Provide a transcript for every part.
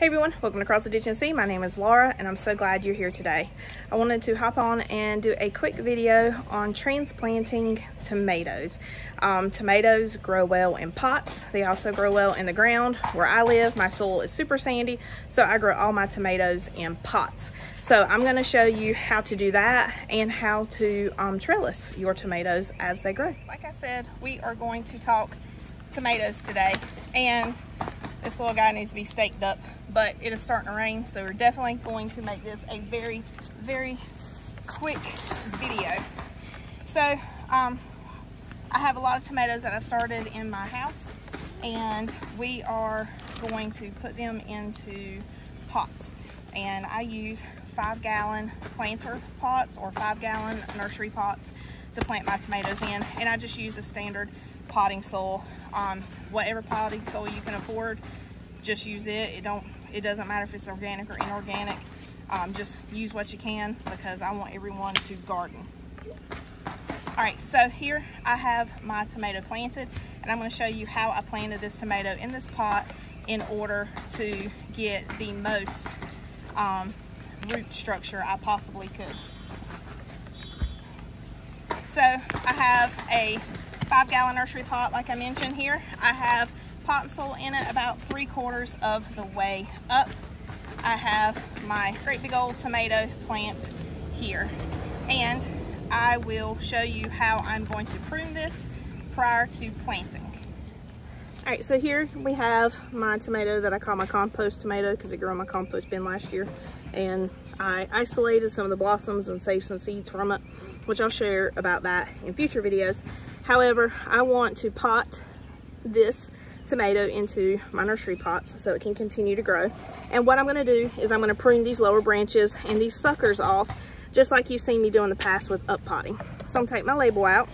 Hey everyone, welcome to Cross the Ditch NC. My name is Laura and I'm so glad you're here today. I wanted to hop on and do a quick video on transplanting tomatoes. Um, tomatoes grow well in pots. They also grow well in the ground. Where I live, my soil is super sandy, so I grow all my tomatoes in pots. So I'm gonna show you how to do that and how to um, trellis your tomatoes as they grow. Like I said, we are going to talk tomatoes today and this little guy needs to be staked up, but it is starting to rain, so we're definitely going to make this a very, very quick video. So, um, I have a lot of tomatoes that I started in my house, and we are going to put them into pots. And I use five gallon planter pots or five gallon nursery pots to plant my tomatoes in. And I just use a standard potting soil. Um, whatever potting soil you can afford just use it. It don't it doesn't matter if it's organic or inorganic. Um, just use what you can because I want everyone to garden. All right so here I have my tomato planted and I'm going to show you how I planted this tomato in this pot in order to get the most um, root structure I possibly could so I have a five gallon nursery pot like I mentioned here. I have pot and soil in it about three quarters of the way up. I have my great big old tomato plant here and I will show you how I'm going to prune this prior to planting. All right, so here we have my tomato that I call my compost tomato because it grew in my compost bin last year. And I isolated some of the blossoms and saved some seeds from it, which I'll share about that in future videos. However, I want to pot this tomato into my nursery pots so it can continue to grow. And what I'm gonna do is I'm gonna prune these lower branches and these suckers off, just like you've seen me do in the past with up potting. So I'm gonna take my label out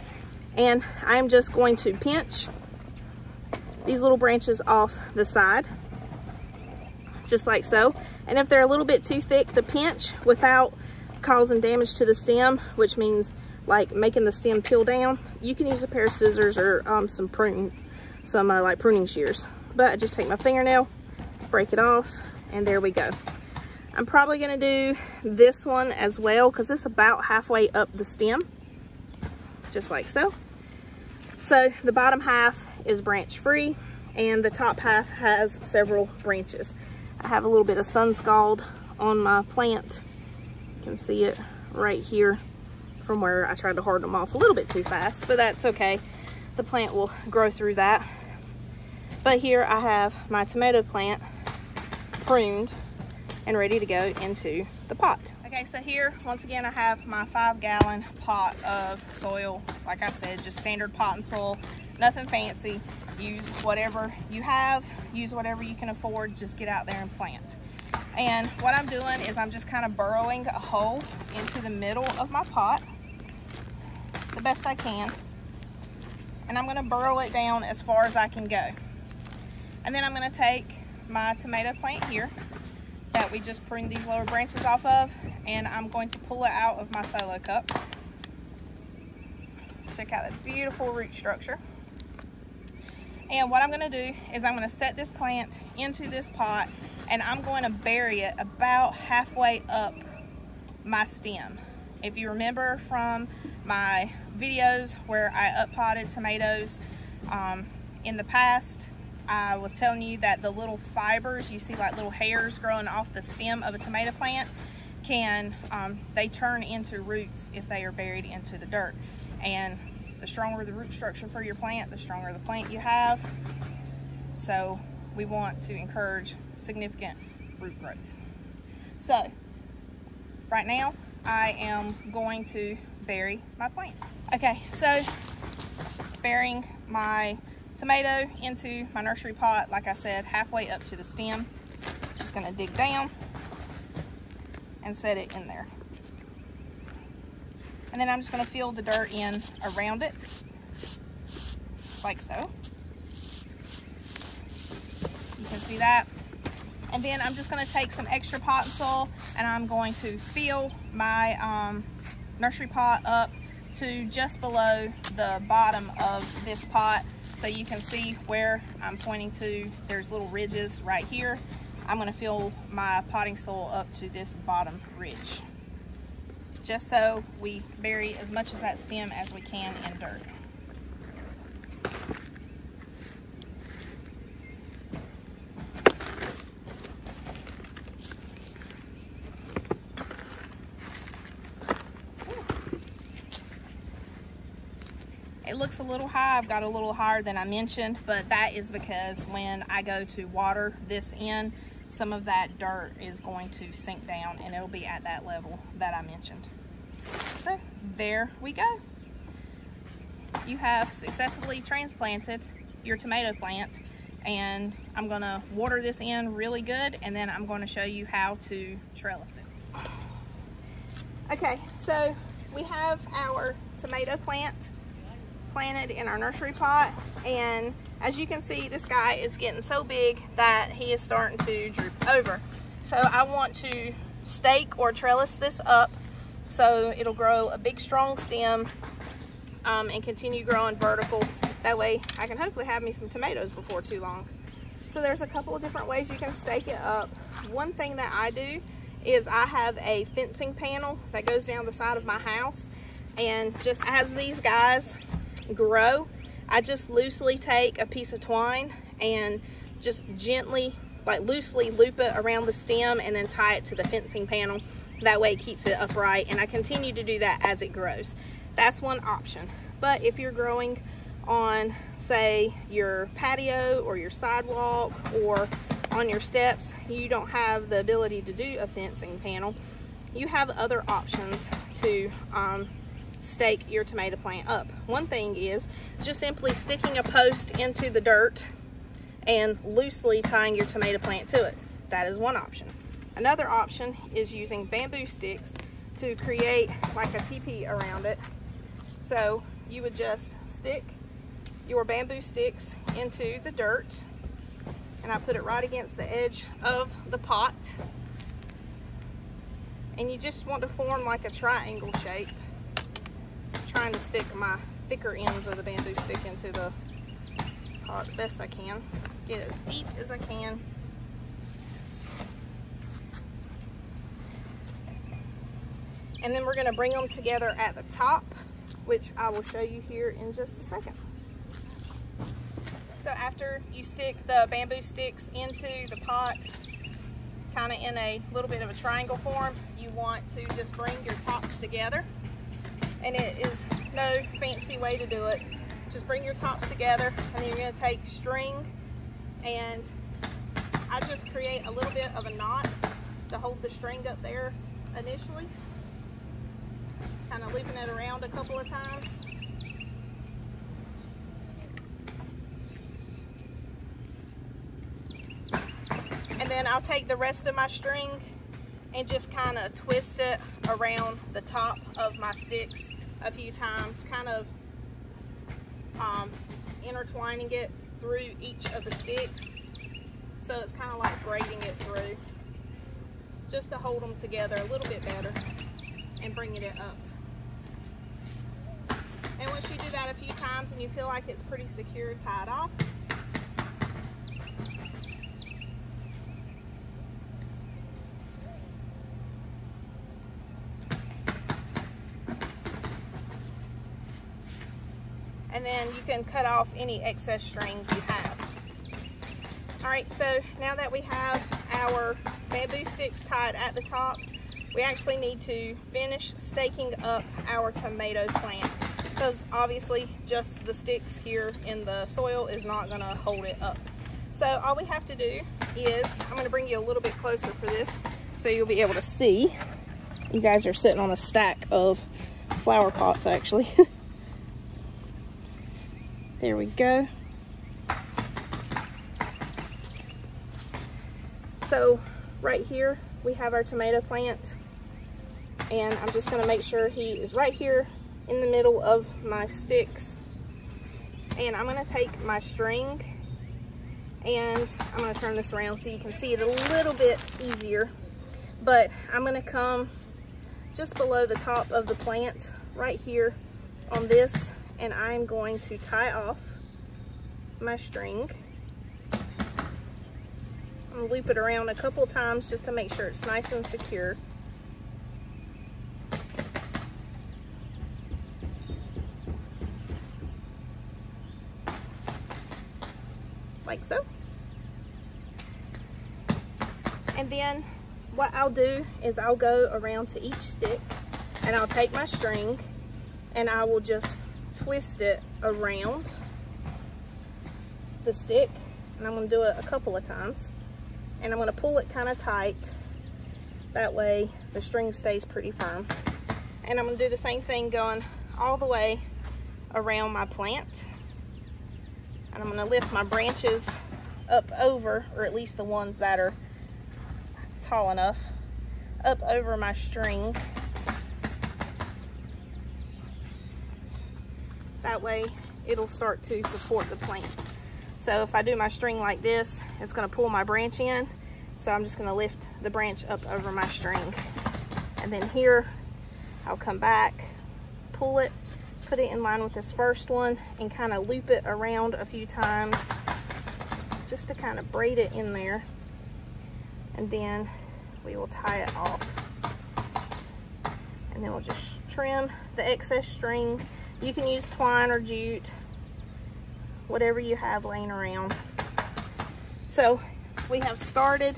and I'm just going to pinch these little branches off the side, just like so. And if they're a little bit too thick to pinch without causing damage to the stem, which means like making the stem peel down, you can use a pair of scissors or um, some prunes, some uh, like pruning shears. But I just take my fingernail, break it off, and there we go. I'm probably gonna do this one as well because it's about halfway up the stem, just like so. So the bottom half is branch free and the top half has several branches. I have a little bit of sun scald on my plant. You can see it right here from where I tried to harden them off a little bit too fast, but that's okay. The plant will grow through that. But here I have my tomato plant pruned and ready to go into the pot. Okay, so here, once again, I have my five gallon pot of soil. Like I said, just standard pot and soil, nothing fancy. Use whatever you have, use whatever you can afford, just get out there and plant. And what I'm doing is I'm just kind of burrowing a hole into the middle of my pot the best I can. And I'm gonna burrow it down as far as I can go. And then I'm gonna take my tomato plant here that we just pruned these lower branches off of and I'm going to pull it out of my solo cup. Check out the beautiful root structure. And what I'm gonna do is I'm gonna set this plant into this pot and I'm going to bury it about halfway up my stem. If you remember from my videos where I uppotted tomatoes um, in the past, I was telling you that the little fibers, you see like little hairs growing off the stem of a tomato plant, can, um, they turn into roots if they are buried into the dirt. And the stronger the root structure for your plant, the stronger the plant you have. So we want to encourage significant root growth. So right now I am going to bury my plant. Okay, so burying my tomato into my nursery pot, like I said, halfway up to the stem. Just gonna dig down and set it in there. And then I'm just gonna fill the dirt in around it, like so. You can see that. And then I'm just gonna take some extra pot soil and I'm going to fill my um, nursery pot up to just below the bottom of this pot so you can see where I'm pointing to. There's little ridges right here I'm gonna fill my potting soil up to this bottom ridge. Just so we bury as much of that stem as we can in dirt. It looks a little high. I've got a little higher than I mentioned, but that is because when I go to water this in, some of that dirt is going to sink down and it'll be at that level that I mentioned. So there we go. You have successfully transplanted your tomato plant and I'm gonna water this in really good and then I'm gonna show you how to trellis it. Okay, so we have our tomato plant planted in our nursery pot and as you can see this guy is getting so big that he is starting to droop over. So I want to stake or trellis this up so it'll grow a big strong stem um, and continue growing vertical. That way I can hopefully have me some tomatoes before too long. So there's a couple of different ways you can stake it up. One thing that I do is I have a fencing panel that goes down the side of my house and just as these guys grow, I just loosely take a piece of twine and just gently, like loosely loop it around the stem and then tie it to the fencing panel. That way it keeps it upright and I continue to do that as it grows. That's one option. But if you're growing on say your patio or your sidewalk or on your steps, you don't have the ability to do a fencing panel, you have other options to um, stake your tomato plant up. One thing is just simply sticking a post into the dirt and loosely tying your tomato plant to it. That is one option. Another option is using bamboo sticks to create like a teepee around it. So you would just stick your bamboo sticks into the dirt and I put it right against the edge of the pot and you just want to form like a triangle shape trying to stick my thicker ends of the bamboo stick into the pot the best I can. Get as deep as I can. And then we're gonna bring them together at the top, which I will show you here in just a second. So after you stick the bamboo sticks into the pot, kind of in a little bit of a triangle form, you want to just bring your tops together and it is no fancy way to do it. Just bring your tops together and you're gonna take string and I just create a little bit of a knot to hold the string up there initially. Kind of looping it around a couple of times. And then I'll take the rest of my string and just kind of twist it around the top of my sticks a few times, kind of um, intertwining it through each of the sticks. So it's kind of like braiding it through just to hold them together a little bit better and bringing it up. And once you do that a few times and you feel like it's pretty secure tied off, then you can cut off any excess strings you have. All right, so now that we have our bamboo sticks tied at the top, we actually need to finish staking up our tomato plant because obviously just the sticks here in the soil is not gonna hold it up. So all we have to do is, I'm gonna bring you a little bit closer for this so you'll be able to see. You guys are sitting on a stack of flower pots actually. There we go. So right here we have our tomato plant and I'm just gonna make sure he is right here in the middle of my sticks. And I'm gonna take my string and I'm gonna turn this around so you can see it a little bit easier. But I'm gonna come just below the top of the plant right here on this and I'm going to tie off my string. I'm loop it around a couple times just to make sure it's nice and secure. Like so. And then what I'll do is I'll go around to each stick and I'll take my string and I will just twist it around the stick and I'm going to do it a couple of times. And I'm going to pull it kind of tight. That way the string stays pretty firm. And I'm going to do the same thing going all the way around my plant. And I'm going to lift my branches up over or at least the ones that are tall enough up over my string that way it'll start to support the plant so if I do my string like this, it's gonna pull my branch in. So I'm just gonna lift the branch up over my string. And then here, I'll come back, pull it, put it in line with this first one, and kind of loop it around a few times just to kind of braid it in there. And then we will tie it off. And then we'll just trim the excess string. You can use twine or jute whatever you have laying around. So we have started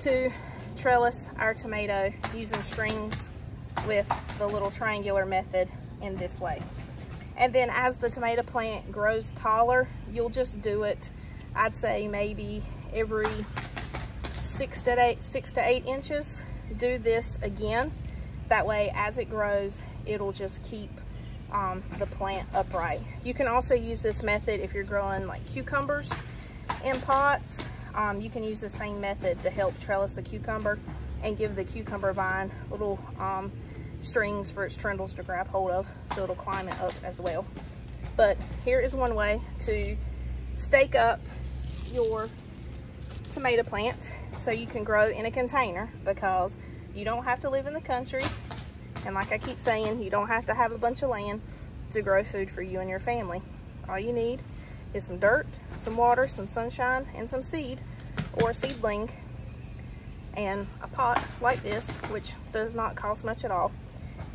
to trellis our tomato using strings with the little triangular method in this way. And then as the tomato plant grows taller, you'll just do it, I'd say maybe every six to eight, six to eight inches. Do this again. That way, as it grows, it'll just keep um, the plant upright. You can also use this method if you're growing like cucumbers in pots. Um, you can use the same method to help trellis the cucumber and give the cucumber vine little um, strings for its trindles to grab hold of so it'll climb it up as well. But here is one way to stake up your tomato plant so you can grow in a container because you don't have to live in the country and like I keep saying, you don't have to have a bunch of land to grow food for you and your family. All you need is some dirt, some water, some sunshine, and some seed or seedling and a pot like this, which does not cost much at all.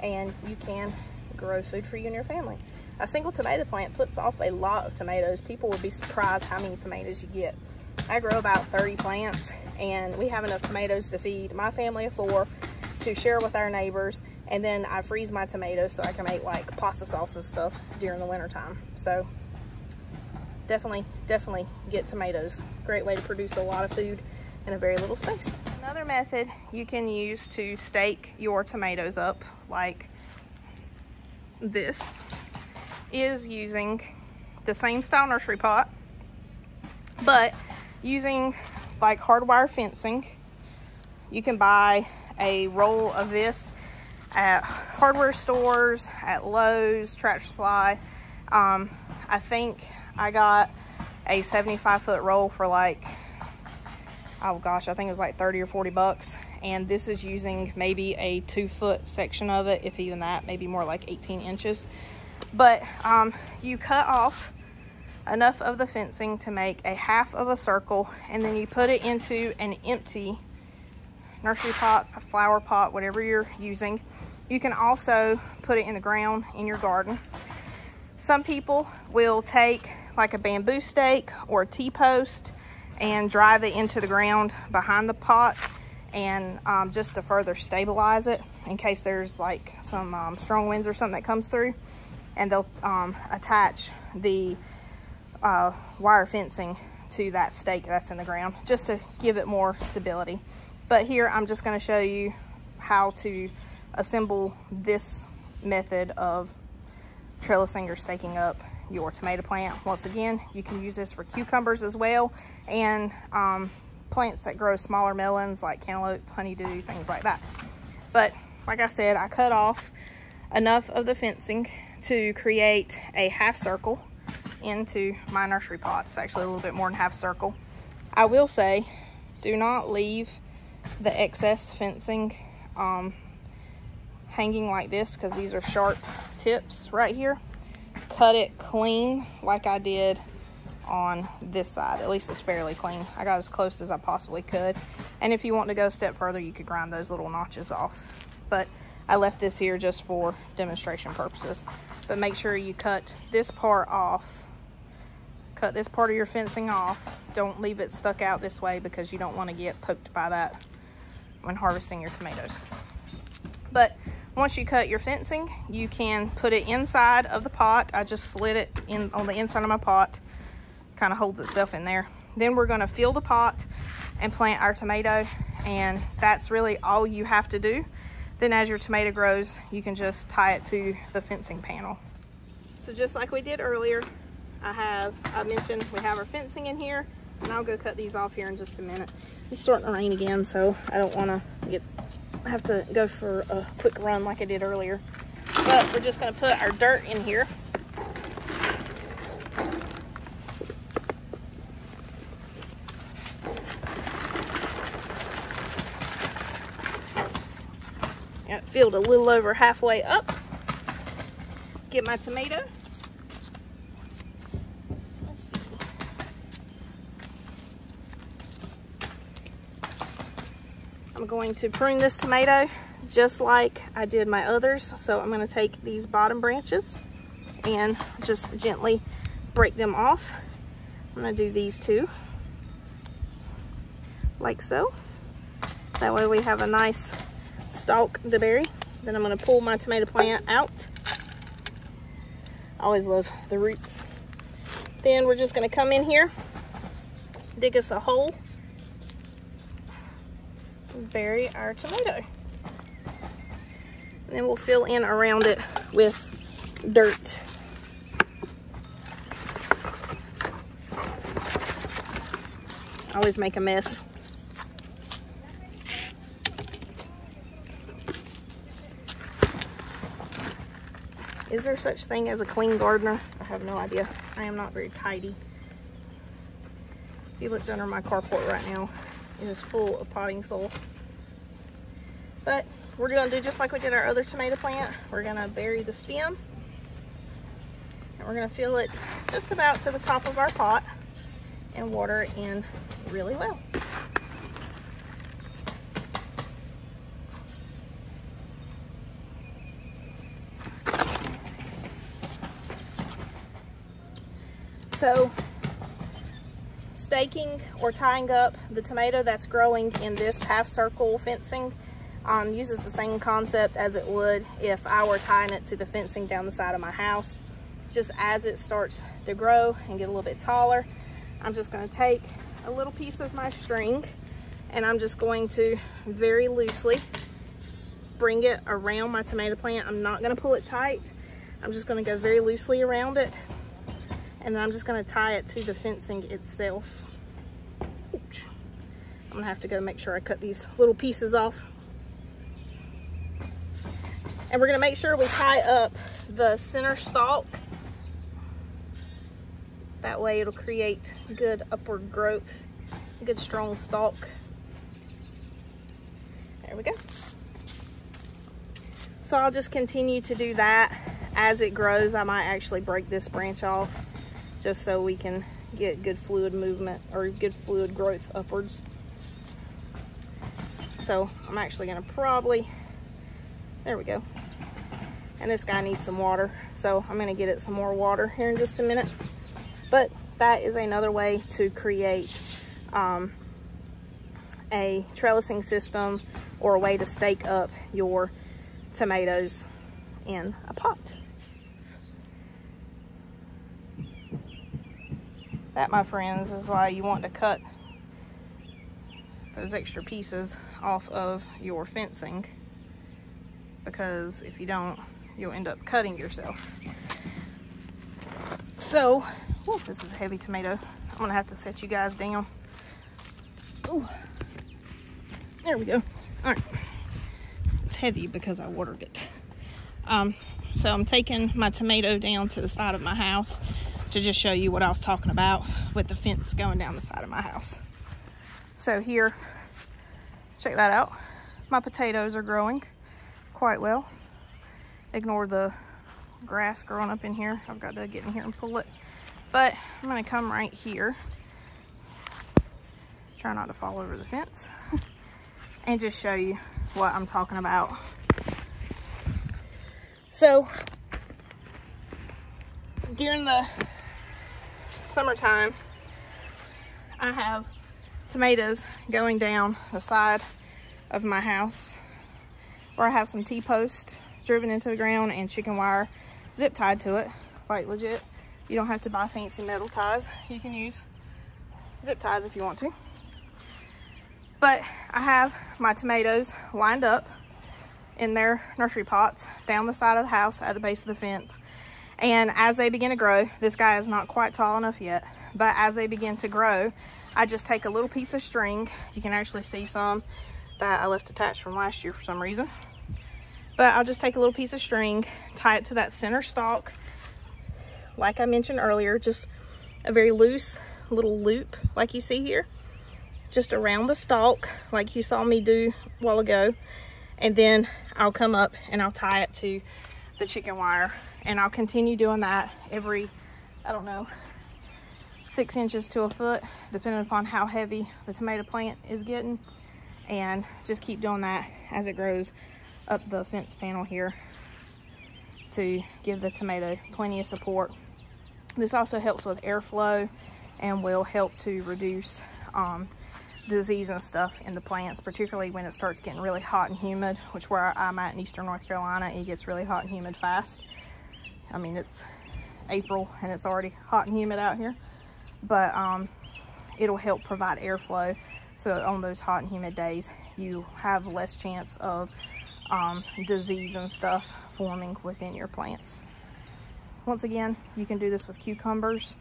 And you can grow food for you and your family. A single tomato plant puts off a lot of tomatoes. People would be surprised how many tomatoes you get. I grow about 30 plants and we have enough tomatoes to feed my family of four to share with our neighbors. And then I freeze my tomatoes so I can make like pasta sauce and stuff during the winter time. So definitely, definitely get tomatoes. Great way to produce a lot of food in a very little space. Another method you can use to stake your tomatoes up like this is using the same style nursery pot, but using like hardwire fencing. You can buy a roll of this at hardware stores, at Lowe's, Tractor Supply. Um, I think I got a 75 foot roll for like, oh gosh, I think it was like 30 or 40 bucks. And this is using maybe a two foot section of it, if even that, maybe more like 18 inches. But um, you cut off enough of the fencing to make a half of a circle and then you put it into an empty nursery pot, a flower pot, whatever you're using. You can also put it in the ground in your garden. Some people will take like a bamboo stake or a T-post and drive it into the ground behind the pot and um, just to further stabilize it in case there's like some um, strong winds or something that comes through and they'll um, attach the uh, wire fencing to that stake that's in the ground just to give it more stability. But here I'm just gonna show you how to assemble this method of trellising or staking up your tomato plant. Once again, you can use this for cucumbers as well and um, plants that grow smaller melons like cantaloupe, honeydew, things like that. But like I said, I cut off enough of the fencing to create a half circle into my nursery pot. It's actually a little bit more than half circle. I will say, do not leave the excess fencing um, hanging like this because these are sharp tips right here. Cut it clean like I did on this side. At least it's fairly clean. I got as close as I possibly could. And if you want to go a step further, you could grind those little notches off. But I left this here just for demonstration purposes. But make sure you cut this part off. Cut this part of your fencing off. Don't leave it stuck out this way because you don't want to get poked by that when harvesting your tomatoes. But once you cut your fencing, you can put it inside of the pot. I just slid it in on the inside of my pot. Kind of holds itself in there. Then we're gonna fill the pot and plant our tomato. And that's really all you have to do. Then as your tomato grows, you can just tie it to the fencing panel. So just like we did earlier, I have, I mentioned we have our fencing in here and I'll go cut these off here in just a minute. It's starting to rain again, so I don't wanna get have to go for a quick run like I did earlier. But we're just gonna put our dirt in here. Got filled a little over halfway up. Get my tomato. I'm going to prune this tomato just like I did my others. So I'm going to take these bottom branches and just gently break them off. I'm going to do these two like so. That way we have a nice stalk to bury. Then I'm going to pull my tomato plant out. I always love the roots. Then we're just going to come in here, dig us a hole bury our tomato. And then we'll fill in around it with dirt. Always make a mess. Is there such thing as a clean gardener? I have no idea. I am not very tidy. If you looked under my carport right now, is full of potting soil. But we're gonna do just like we did our other tomato plant. We're gonna bury the stem and we're gonna fill it just about to the top of our pot and water it in really well. So staking or tying up the tomato that's growing in this half circle fencing um, uses the same concept as it would if I were tying it to the fencing down the side of my house. Just as it starts to grow and get a little bit taller, I'm just gonna take a little piece of my string and I'm just going to very loosely bring it around my tomato plant. I'm not gonna pull it tight. I'm just gonna go very loosely around it and then I'm just gonna tie it to the fencing itself. Ooch. I'm gonna have to go make sure I cut these little pieces off. And we're gonna make sure we tie up the center stalk. That way it'll create good upward growth, good strong stalk. There we go. So I'll just continue to do that. As it grows, I might actually break this branch off just so we can get good fluid movement or good fluid growth upwards. So I'm actually gonna probably, there we go. And this guy needs some water, so I'm gonna get it some more water here in just a minute. But that is another way to create um, a trellising system or a way to stake up your tomatoes in a pot. That, my friends, is why you want to cut those extra pieces off of your fencing because if you don't, you'll end up cutting yourself. So, whew, this is a heavy tomato. I'm gonna have to set you guys down. Ooh, there we go. All right, it's heavy because I watered it. Um, so I'm taking my tomato down to the side of my house to just show you what I was talking about with the fence going down the side of my house. So here, check that out. My potatoes are growing quite well. Ignore the grass growing up in here. I've got to get in here and pull it. But I'm gonna come right here. Try not to fall over the fence. and just show you what I'm talking about. So, during the summertime, I have tomatoes going down the side of my house where I have some T-post driven into the ground and chicken wire zip tied to it, like legit. You don't have to buy fancy metal ties. You can use zip ties if you want to. But I have my tomatoes lined up in their nursery pots down the side of the house at the base of the fence. And as they begin to grow, this guy is not quite tall enough yet, but as they begin to grow, I just take a little piece of string. You can actually see some that I left attached from last year for some reason. But I'll just take a little piece of string, tie it to that center stalk. Like I mentioned earlier, just a very loose little loop like you see here. Just around the stalk like you saw me do a while ago. And then I'll come up and I'll tie it to the chicken wire. And I'll continue doing that every, I don't know, six inches to a foot, depending upon how heavy the tomato plant is getting. And just keep doing that as it grows up the fence panel here to give the tomato plenty of support. This also helps with airflow and will help to reduce um, disease and stuff in the plants, particularly when it starts getting really hot and humid, which where I'm at in eastern North Carolina, it gets really hot and humid fast. I mean, it's April and it's already hot and humid out here, but um, it'll help provide airflow. So on those hot and humid days, you have less chance of um, disease and stuff forming within your plants. Once again, you can do this with cucumbers,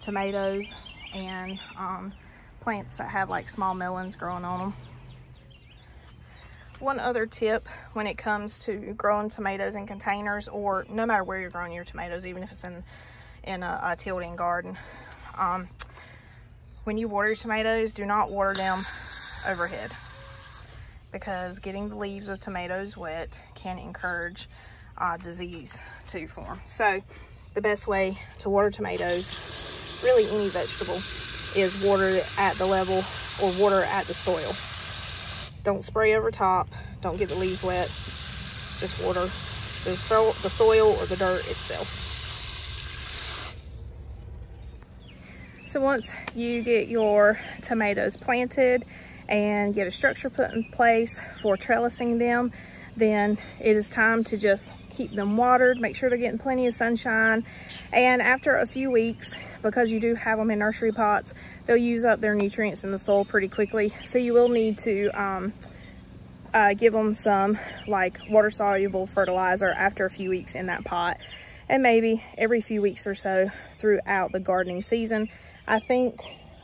tomatoes, and um, plants that have like small melons growing on them. One other tip when it comes to growing tomatoes in containers or no matter where you're growing your tomatoes, even if it's in, in a, a tilled-in garden, um, when you water your tomatoes, do not water them overhead because getting the leaves of tomatoes wet can encourage uh, disease to form. So the best way to water tomatoes, really any vegetable, is water at the level or water at the soil. Don't spray over top. Don't get the leaves wet. Just water the, so the soil or the dirt itself. So once you get your tomatoes planted and get a structure put in place for trellising them, then it is time to just keep them watered, make sure they're getting plenty of sunshine. And after a few weeks, because you do have them in nursery pots, they'll use up their nutrients in the soil pretty quickly. So you will need to um, uh, give them some like water soluble fertilizer after a few weeks in that pot. And maybe every few weeks or so throughout the gardening season. I think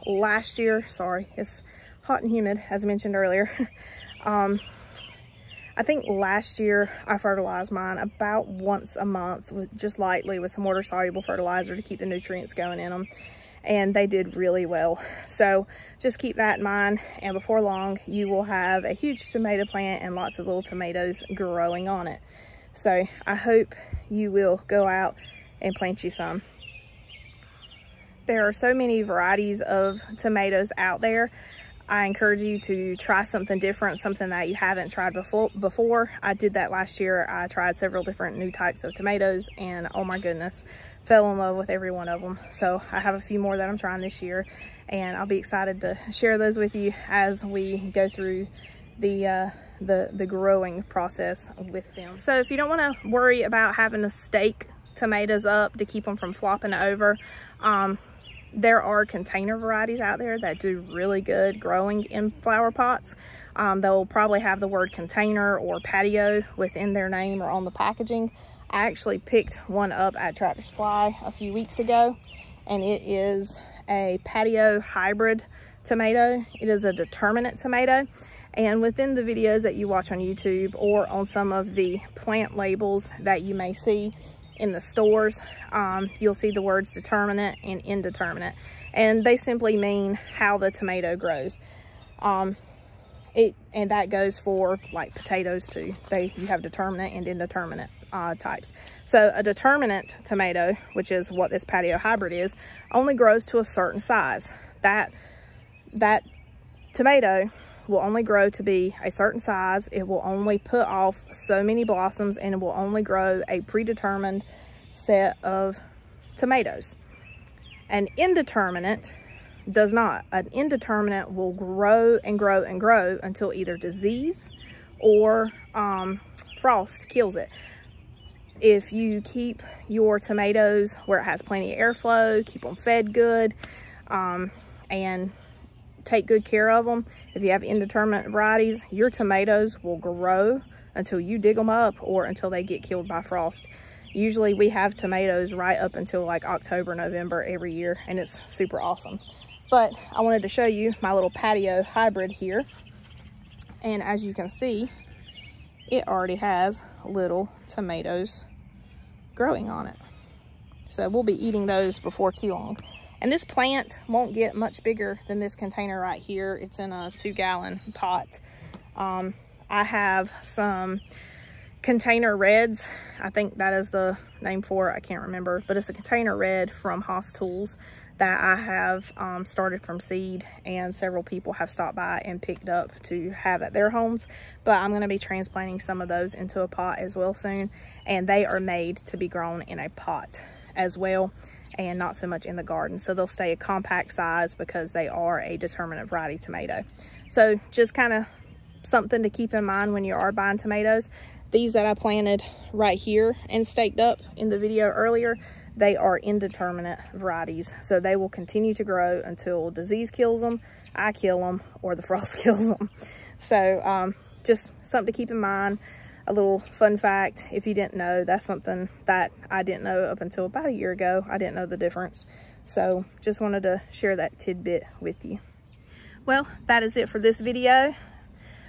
last year, sorry, it's hot and humid, as I mentioned earlier. um, I think last year I fertilized mine about once a month with just lightly with some water soluble fertilizer to keep the nutrients going in them. And they did really well. So just keep that in mind. And before long, you will have a huge tomato plant and lots of little tomatoes growing on it. So I hope you will go out and plant you some. There are so many varieties of tomatoes out there I encourage you to try something different, something that you haven't tried before. before. I did that last year. I tried several different new types of tomatoes and oh my goodness, fell in love with every one of them. So I have a few more that I'm trying this year and I'll be excited to share those with you as we go through the uh, the, the growing process with them. So if you don't want to worry about having to stake tomatoes up to keep them from flopping over, um, there are container varieties out there that do really good growing in flower pots. Um, they'll probably have the word container or patio within their name or on the packaging. I actually picked one up at Tractor Supply a few weeks ago and it is a patio hybrid tomato. It is a determinate tomato and within the videos that you watch on YouTube or on some of the plant labels that you may see, in the stores, um, you'll see the words determinate and indeterminate. And they simply mean how the tomato grows. Um, it and that goes for like potatoes too. They you have determinate and indeterminate uh, types. So a determinate tomato, which is what this patio hybrid is, only grows to a certain size. That that tomato will only grow to be a certain size. It will only put off so many blossoms and it will only grow a predetermined set of tomatoes. An indeterminate does not. An indeterminate will grow and grow and grow until either disease or um, frost kills it. If you keep your tomatoes where it has plenty of airflow, keep them fed good, um, and take good care of them. If you have indeterminate varieties, your tomatoes will grow until you dig them up or until they get killed by frost. Usually we have tomatoes right up until like October, November every year, and it's super awesome. But I wanted to show you my little patio hybrid here. And as you can see, it already has little tomatoes growing on it. So we'll be eating those before too long. And this plant won't get much bigger than this container right here. It's in a two gallon pot. Um, I have some container reds. I think that is the name for it. I can't remember, but it's a container red from Hoss Tools that I have um, started from seed and several people have stopped by and picked up to have at their homes. But I'm going to be transplanting some of those into a pot as well soon. And they are made to be grown in a pot as well and not so much in the garden. So they'll stay a compact size because they are a determinate variety tomato. So just kind of something to keep in mind when you are buying tomatoes. These that I planted right here and staked up in the video earlier, they are indeterminate varieties. So they will continue to grow until disease kills them, I kill them, or the frost kills them. So um, just something to keep in mind a little fun fact if you didn't know that's something that i didn't know up until about a year ago. I didn't know the difference. So just wanted to share that tidbit with you. Well that is it for this video.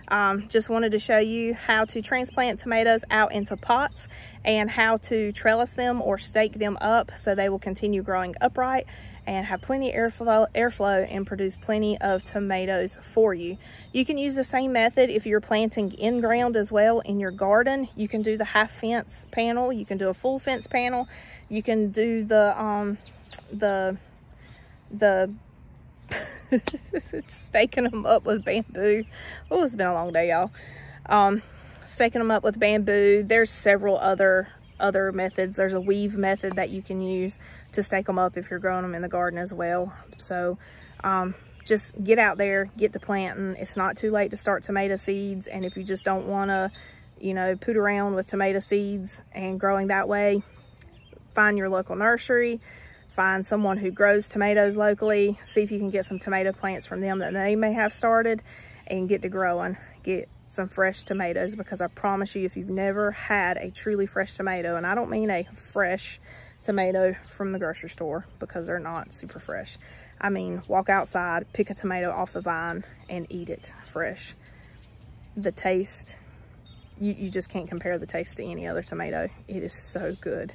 Um, just wanted to show you how to transplant tomatoes out into pots and how to trellis them or stake them up so they will continue growing upright and have plenty of airflow, airflow and produce plenty of tomatoes for you. You can use the same method if you're planting in ground as well in your garden. You can do the half fence panel. You can do a full fence panel. You can do the, um, the, the staking them up with bamboo. Oh, it's been a long day, y'all. Um, staking them up with bamboo. There's several other other methods. There's a weave method that you can use to stake them up if you're growing them in the garden as well. So um, just get out there, get to planting. It's not too late to start tomato seeds. And if you just don't want to, you know, put around with tomato seeds and growing that way, find your local nursery, find someone who grows tomatoes locally, see if you can get some tomato plants from them that they may have started and get to growing. Get some fresh tomatoes because I promise you if you've never had a truly fresh tomato, and I don't mean a fresh tomato from the grocery store because they're not super fresh. I mean, walk outside, pick a tomato off the vine and eat it fresh. The taste, you, you just can't compare the taste to any other tomato. It is so good.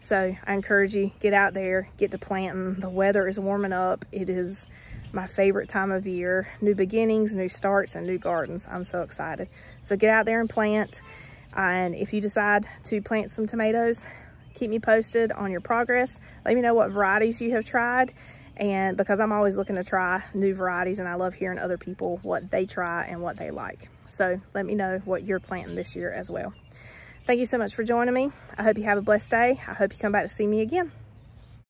So I encourage you, get out there, get to planting. The weather is warming up. It is my favorite time of year. New beginnings, new starts, and new gardens. I'm so excited. So get out there and plant. And if you decide to plant some tomatoes, keep me posted on your progress. Let me know what varieties you have tried. And because I'm always looking to try new varieties and I love hearing other people what they try and what they like. So let me know what you're planting this year as well. Thank you so much for joining me. I hope you have a blessed day. I hope you come back to see me again.